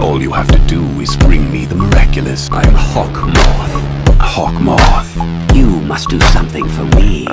All you have to do is bring me the miraculous. I'm Hawk Moth. Hawk Moth. You must do something for me.